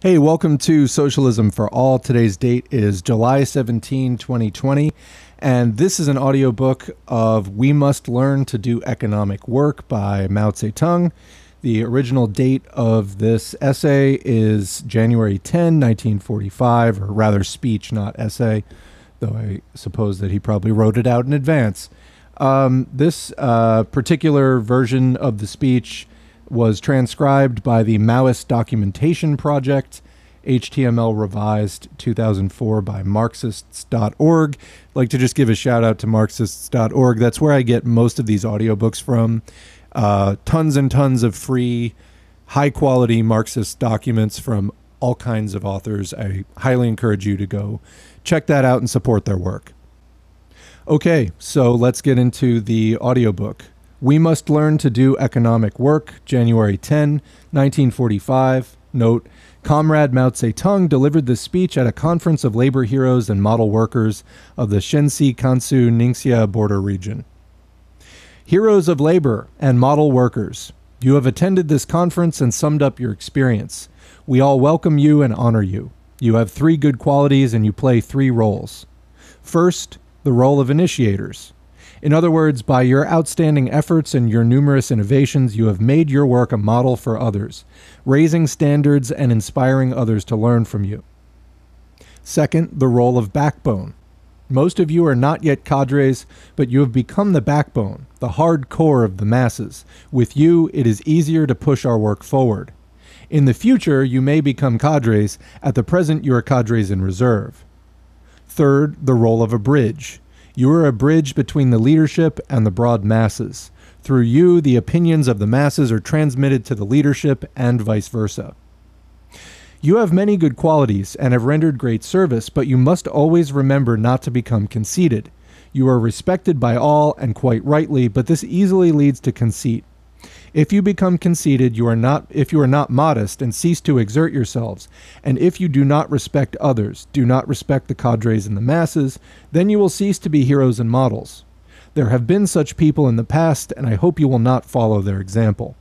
Hey, welcome to Socialism for All. Today's date is July 17, 2020, and this is an audiobook of We Must Learn to Do Economic Work by Mao Zedong. The original date of this essay is January 10, 1945, or rather, speech, not essay, though I suppose that he probably wrote it out in advance. Um, this uh, particular version of the speech was transcribed by the Maoist Documentation Project, HTML revised 2004 by Marxists.org. I'd like to just give a shout out to Marxists.org. That's where I get most of these audiobooks from. Uh, tons and tons of free, high quality Marxist documents from all kinds of authors. I highly encourage you to go check that out and support their work. Okay, so let's get into the audiobook. We Must Learn to Do Economic Work, January 10, 1945. Note, Comrade Mao Zedong delivered this speech at a conference of labor heroes and model workers of the Shensi Kansu Ningxia border region. Heroes of labor and model workers, you have attended this conference and summed up your experience. We all welcome you and honor you. You have three good qualities and you play three roles. First, the role of initiators. In other words, by your outstanding efforts and your numerous innovations, you have made your work a model for others, raising standards and inspiring others to learn from you. Second, the role of backbone. Most of you are not yet cadres, but you have become the backbone, the hard core of the masses. With you, it is easier to push our work forward. In the future, you may become cadres. At the present, you are cadres in reserve. Third, the role of a bridge. You are a bridge between the leadership and the broad masses. Through you, the opinions of the masses are transmitted to the leadership and vice versa. You have many good qualities and have rendered great service, but you must always remember not to become conceited. You are respected by all and quite rightly, but this easily leads to conceit. If you become conceited, you are not if you are not modest and cease to exert yourselves, and if you do not respect others, do not respect the cadres and the masses, then you will cease to be heroes and models. There have been such people in the past, and I hope you will not follow their example.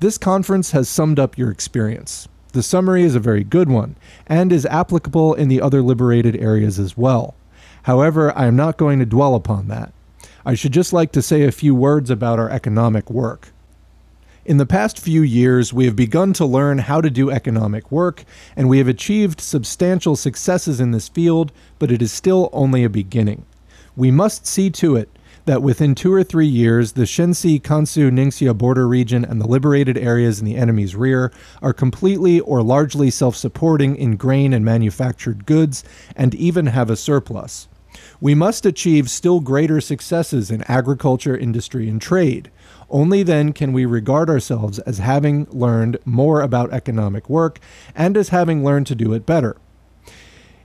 This conference has summed up your experience. The summary is a very good one, and is applicable in the other liberated areas as well. However, I am not going to dwell upon that. I should just like to say a few words about our economic work. In the past few years, we have begun to learn how to do economic work, and we have achieved substantial successes in this field, but it is still only a beginning. We must see to it that within two or three years, the Shensi Kansu Ningxia border region and the liberated areas in the enemy's rear are completely or largely self supporting in grain and manufactured goods, and even have a surplus. We must achieve still greater successes in agriculture, industry, and trade. Only then can we regard ourselves as having learned more about economic work and as having learned to do it better.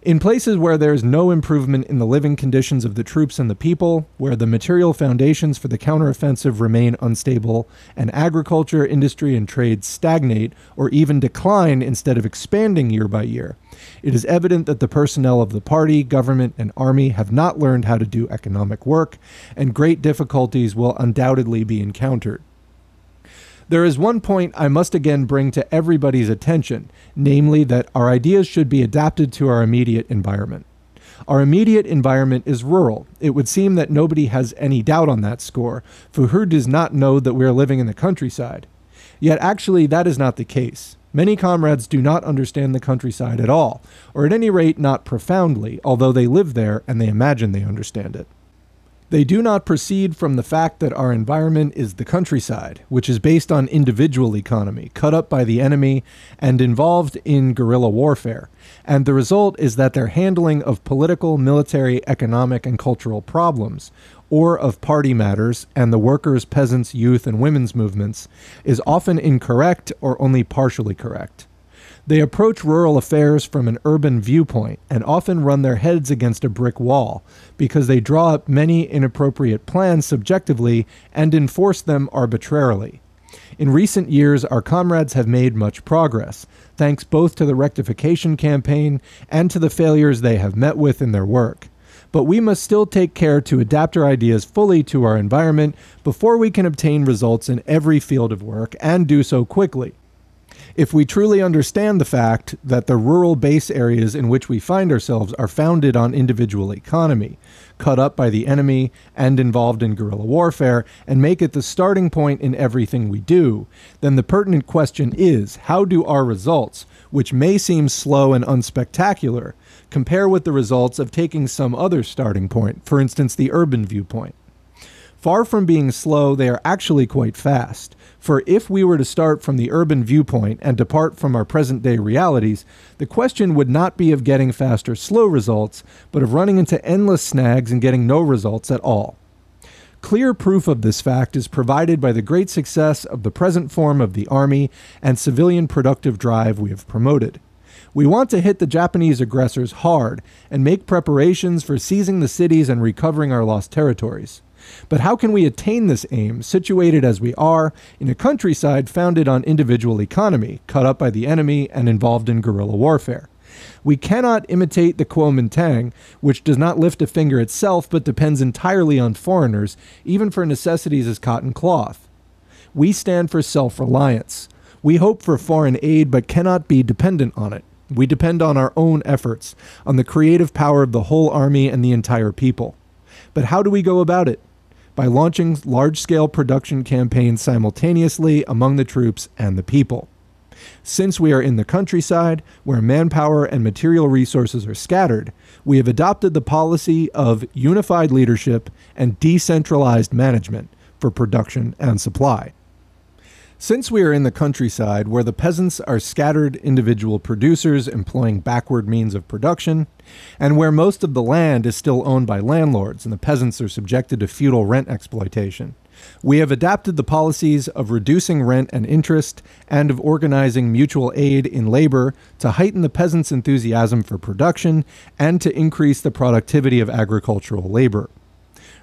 In places where there is no improvement in the living conditions of the troops and the people, where the material foundations for the counteroffensive remain unstable, and agriculture, industry, and trade stagnate or even decline instead of expanding year by year, it is evident that the personnel of the party, government, and army have not learned how to do economic work, and great difficulties will undoubtedly be encountered. There is one point I must again bring to everybody's attention, namely that our ideas should be adapted to our immediate environment. Our immediate environment is rural. It would seem that nobody has any doubt on that score, for who does not know that we are living in the countryside? Yet actually, that is not the case. Many comrades do not understand the countryside at all, or at any rate not profoundly, although they live there and they imagine they understand it. They do not proceed from the fact that our environment is the countryside, which is based on individual economy, cut up by the enemy, and involved in guerrilla warfare. And the result is that their handling of political, military, economic, and cultural problems, or of party matters and the workers, peasants, youth, and women's movements, is often incorrect or only partially correct. They approach rural affairs from an urban viewpoint and often run their heads against a brick wall because they draw up many inappropriate plans subjectively and enforce them arbitrarily. In recent years, our comrades have made much progress, thanks both to the rectification campaign and to the failures they have met with in their work. But we must still take care to adapt our ideas fully to our environment before we can obtain results in every field of work and do so quickly. If we truly understand the fact that the rural base areas in which we find ourselves are founded on individual economy, cut up by the enemy and involved in guerrilla warfare, and make it the starting point in everything we do, then the pertinent question is how do our results, which may seem slow and unspectacular, compare with the results of taking some other starting point, for instance, the urban viewpoint? Far from being slow, they are actually quite fast. For if we were to start from the urban viewpoint and depart from our present day realities, the question would not be of getting fast or slow results, but of running into endless snags and getting no results at all. Clear proof of this fact is provided by the great success of the present form of the Army and civilian productive drive we have promoted. We want to hit the Japanese aggressors hard and make preparations for seizing the cities and recovering our lost territories. But how can we attain this aim, situated as we are, in a countryside founded on individual economy, cut up by the enemy, and involved in guerrilla warfare? We cannot imitate the Kuomintang, which does not lift a finger itself but depends entirely on foreigners, even for necessities as cotton cloth. We stand for self reliance. We hope for foreign aid but cannot be dependent on it. We depend on our own efforts, on the creative power of the whole army and the entire people. But how do we go about it? By launching large scale production campaigns simultaneously among the troops and the people. Since we are in the countryside, where manpower and material resources are scattered, we have adopted the policy of unified leadership and decentralized management for production and supply. Since we are in the countryside, where the peasants are scattered individual producers employing backward means of production, and where most of the land is still owned by landlords and the peasants are subjected to feudal rent exploitation, we have adapted the policies of reducing rent and interest and of organizing mutual aid in labor to heighten the peasants' enthusiasm for production and to increase the productivity of agricultural labor.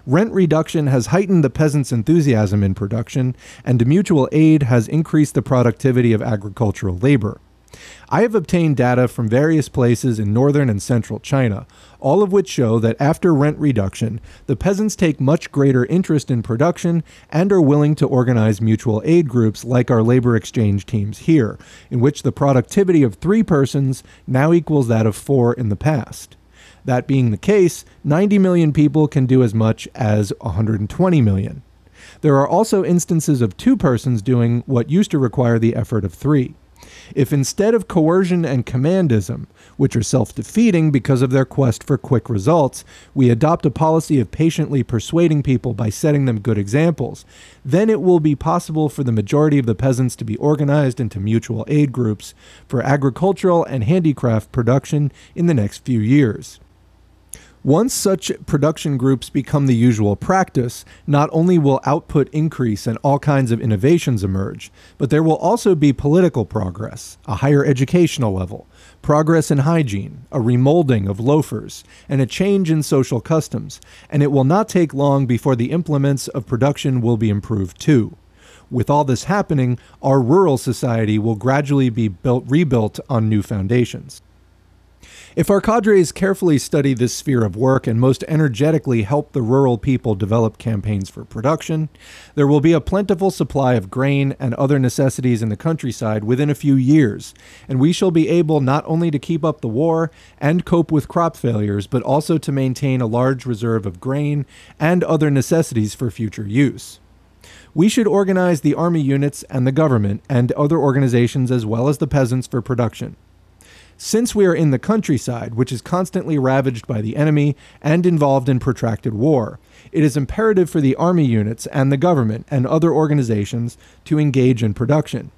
Rent reduction has heightened the peasants' enthusiasm in production, and mutual aid has increased the productivity of agricultural labor. I have obtained data from various places in northern and central China, all of which show that after rent reduction, the peasants take much greater interest in production and are willing to organize mutual aid groups like our labor exchange teams here, in which the productivity of three persons now equals that of four in the past. That being the case, 90 million people can do as much as 120 million. There are also instances of two persons doing what used to require the effort of three. If instead of coercion and commandism, which are self defeating because of their quest for quick results, we adopt a policy of patiently persuading people by setting them good examples, then it will be possible for the majority of the peasants to be organized into mutual aid groups for agricultural and handicraft production in the next few years. Once such production groups become the usual practice, not only will output increase and all kinds of innovations emerge, but there will also be political progress, a higher educational level, progress in hygiene, a remolding of loafers, and a change in social customs, and it will not take long before the implements of production will be improved too. With all this happening, our rural society will gradually be built, rebuilt on new foundations. If our cadres carefully study this sphere of work and most energetically help the rural people develop campaigns for production, there will be a plentiful supply of grain and other necessities in the countryside within a few years, and we shall be able not only to keep up the war and cope with crop failures, but also to maintain a large reserve of grain and other necessities for future use. We should organize the army units and the government and other organizations as well as the peasants for production. Since we are in the countryside, which is constantly ravaged by the enemy and involved in protracted war, it is imperative for the army units and the government and other organizations to engage in production.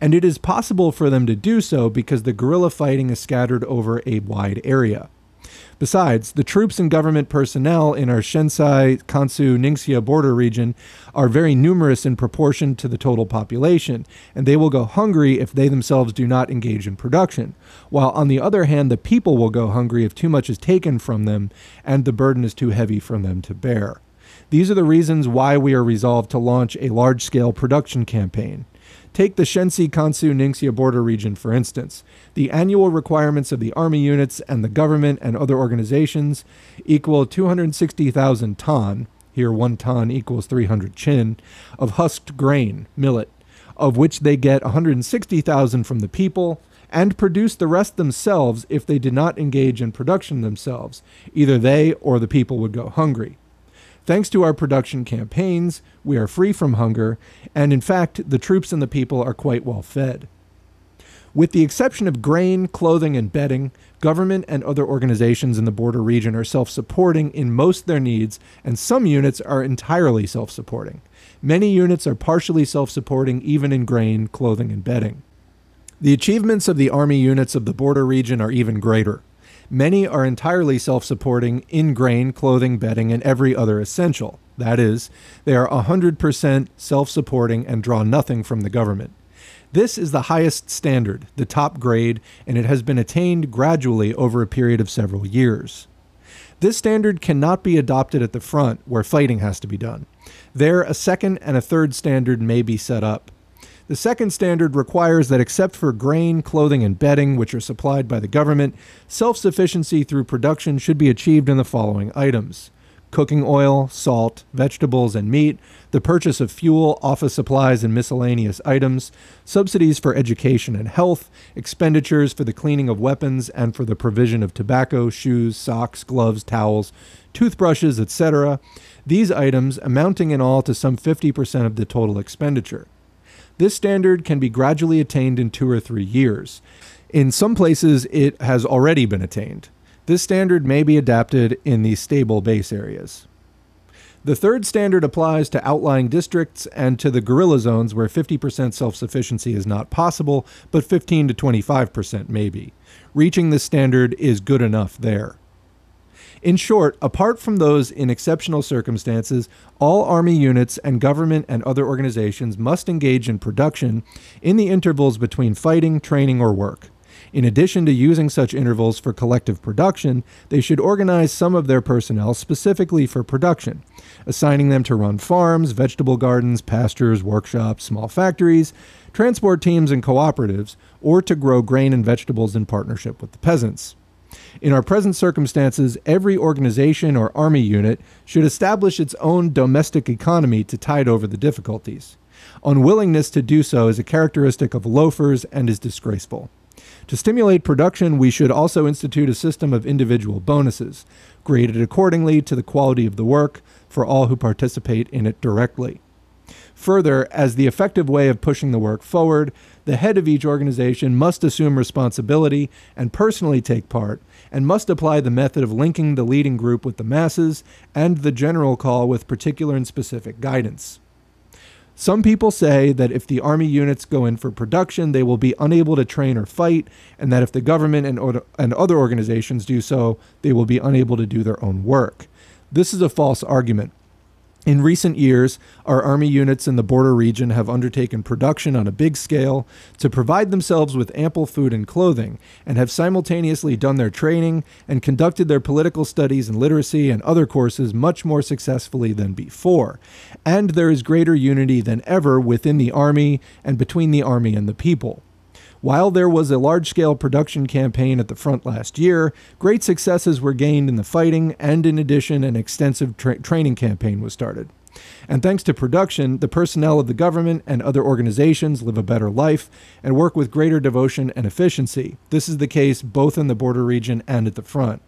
And it is possible for them to do so because the guerrilla fighting is scattered over a wide area. Besides, the troops and government personnel in our Shensi, Kansu, Ningxia border region are very numerous in proportion to the total population, and they will go hungry if they themselves do not engage in production. While on the other hand, the people will go hungry if too much is taken from them and the burden is too heavy for them to bear. These are the reasons why we are resolved to launch a large scale production campaign. Take the Shensi Kansu Ningxia border region, for instance. The annual requirements of the army units and the government and other organizations equal 260,000 ton, here one ton equals 300 chin, of husked grain, millet. of which they get 160,000 from the people and produce the rest themselves if they did not engage in production themselves. Either they or the people would go hungry. Thanks to our production campaigns, we are free from hunger, and in fact, the troops and the people are quite well fed. With the exception of grain, clothing, and bedding, government and other organizations in the border region are self supporting in most their needs, and some units are entirely self supporting. Many units are partially self supporting, even in grain, clothing, and bedding. The achievements of the Army units of the border region are even greater. Many are entirely self supporting in grain, clothing, bedding, and every other essential. That is, they are 100% self supporting and draw nothing from the government. This is the highest standard, the top grade, and it has been attained gradually over a period of several years. This standard cannot be adopted at the front, where fighting has to be done. There, a second and a third standard may be set up. The second standard requires that, except for grain, clothing, and bedding, which are supplied by the government, self sufficiency through production should be achieved in the following items cooking oil, salt, vegetables, and meat, the purchase of fuel, office supplies, and miscellaneous items, subsidies for education and health, expenditures for the cleaning of weapons and for the provision of tobacco, shoes, socks, gloves, towels, toothbrushes, etc. These items amounting in all to some 50% of the total expenditure. This standard can be gradually attained in two or three years. In some places, it has already been attained. This standard may be adapted in the stable base areas. The third standard applies to outlying districts and to the guerrilla zones where 50% self sufficiency is not possible, but 15 to 25% may be. Reaching this standard is good enough there. In short, apart from those in exceptional circumstances, all Army units and government and other organizations must engage in production in the intervals between fighting, training, or work. In addition to using such intervals for collective production, they should organize some of their personnel specifically for production, assigning them to run farms, vegetable gardens, pastures, workshops, small factories, transport teams, and cooperatives, or to grow grain and vegetables in partnership with the peasants. In our present circumstances, every organization or army unit should establish its own domestic economy to tide over the difficulties. Unwillingness to do so is a characteristic of loafers and is disgraceful. To stimulate production, we should also institute a system of individual bonuses, graded accordingly to the quality of the work for all who participate in it directly. Further, as the effective way of pushing the work forward, the head of each organization must assume responsibility and personally take part, and must apply the method of linking the leading group with the masses and the general call with particular and specific guidance. Some people say that if the army units go in for production, they will be unable to train or fight, and that if the government and, and other organizations do so, they will be unable to do their own work. This is a false argument. In recent years, our Army units in the border region have undertaken production on a big scale to provide themselves with ample food and clothing, and have simultaneously done their training and conducted their political studies and literacy and other courses much more successfully than before. And there is greater unity than ever within the Army and between the Army and the people. While there was a large scale production campaign at the front last year, great successes were gained in the fighting, and in addition, an extensive tra- training campaign was started. And thanks to production, the personnel of the government and other organizations live a better life and work with greater devotion and efficiency. This is the case both in the border region and at the front.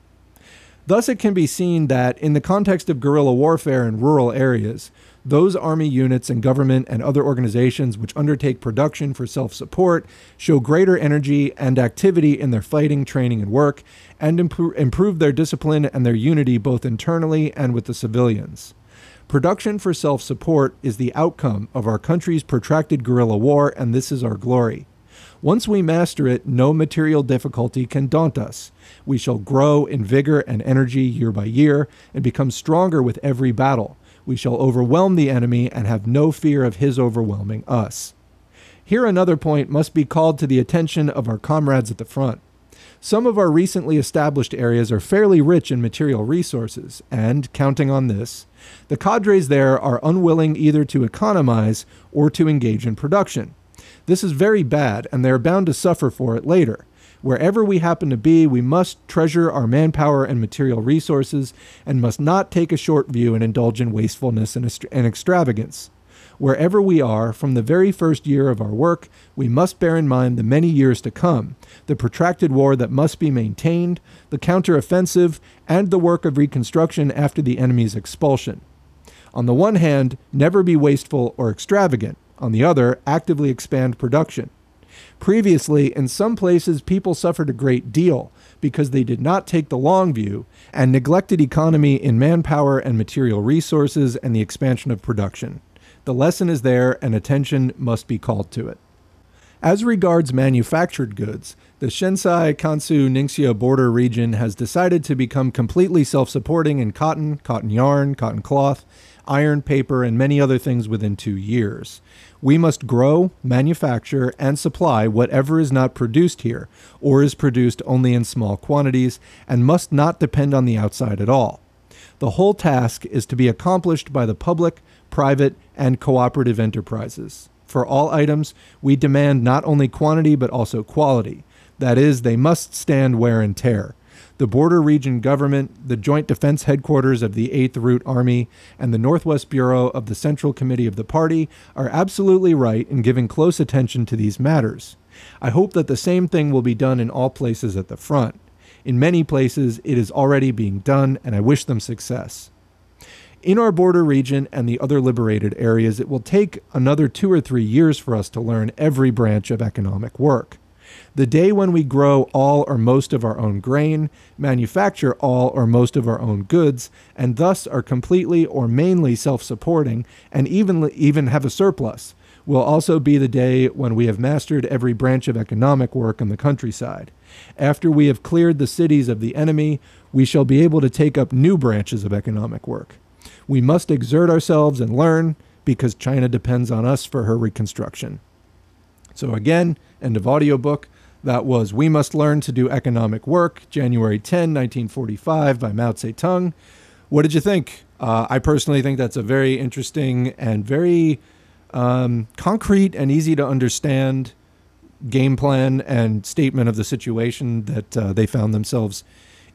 Thus, it can be seen that, in the context of guerrilla warfare in rural areas, those Army units and government and other organizations which undertake production for self support show greater energy and activity in their fighting, training, and work, and improve, improve their discipline and their unity both internally and with the civilians. Production for self support is the outcome of our country's protracted guerrilla war, and this is our glory. Once we master it, no material difficulty can daunt us. We shall grow in vigor and energy year by year and become stronger with every battle. We shall overwhelm the enemy and have no fear of his overwhelming us. Here, another point must be called to the attention of our comrades at the front. Some of our recently established areas are fairly rich in material resources, and, counting on this, the cadres there are unwilling either to economize or to engage in production. This is very bad, and they are bound to suffer for it later. Wherever we happen to be, we must treasure our manpower and material resources and must not take a short view and indulge in wastefulness and, extravagance. Wherever we are, from the very first year of our work, we must bear in mind the many years to come, the protracted war that must be maintained, the counteroffensive, and the work of reconstruction after the enemy's expulsion. On the one hand, never be wasteful or extravagant. On the other, actively expand production. Previously, in some places, people suffered a great deal because they did not take the long view and neglected economy in manpower and material resources and the expansion of production. The lesson is there, and attention must be called to it. As regards manufactured goods, the Shensi Kansu Ningxia border region has decided to become completely self supporting in cotton, cotton yarn, cotton cloth, iron, paper, and many other things within two years. We must grow, manufacture, and supply whatever is not produced here, or is produced only in small quantities, and must not depend on the outside at all. The whole task is to be accomplished by the public, private, and cooperative enterprises. For all items, we demand not only quantity but also quality. That is, they must stand wear and tear the Border Region Government, the Joint Defense Headquarters of the 8th Route Army, and the Northwest Bureau of the Central Committee of the Party are absolutely right in giving close attention to these matters. I hope that the same thing will be done in all places at the front. In many places, it is already being done, and I wish them success. In our border region and the other liberated areas, it will take another two or three years for us to learn every branch of economic work. The day when we grow all or most of our own grain, manufacture all or most of our own goods, and thus are completely or mainly self supporting and even, even have a surplus, will also be the day when we have mastered every branch of economic work in the countryside. After we have cleared the cities of the enemy, we shall be able to take up new branches of economic work. We must exert ourselves and learn because China depends on us for her reconstruction. So, again, end of audiobook. That was We Must Learn to Do Economic Work, January 10, 1945, by Mao Zedong. What did you think? Uh, I personally think that's a very interesting and very um, concrete and easy to understand game plan and statement of the situation that uh, they found themselves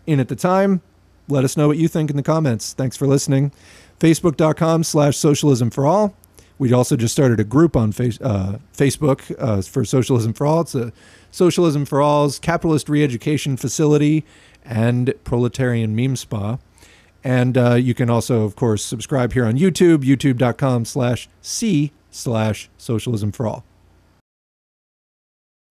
in at the time. Let us know what you think in the comments. Thanks for listening. Facebook.com slash socialism for all. We also just started a group on face, uh, Facebook uh, for Socialism for All. It's a Socialism for All's capitalist re-education facility and proletarian meme spa. And uh, you can also, of course, subscribe here on YouTube, youtube.com slash C slash socialism for all.